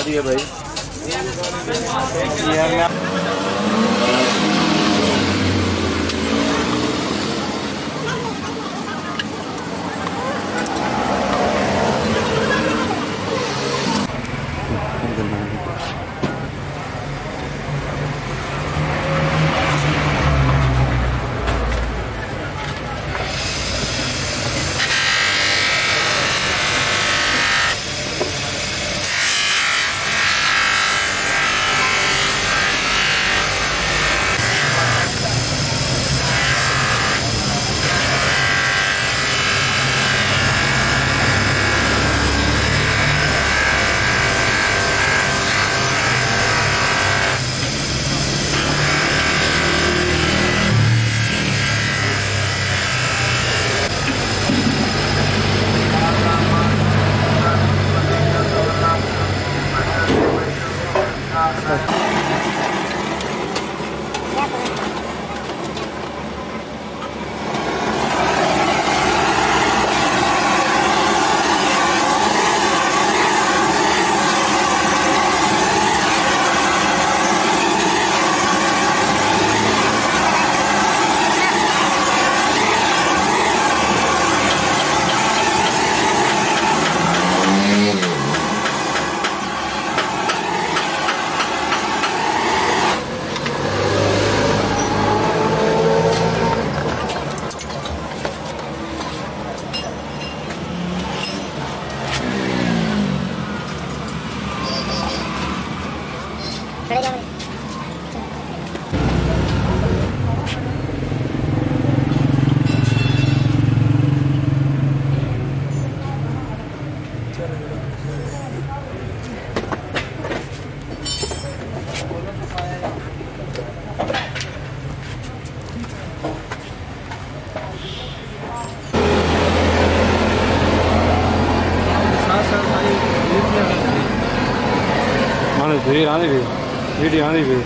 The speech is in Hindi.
रही है भाई। माने धीरे आने भी वीडियो आने भी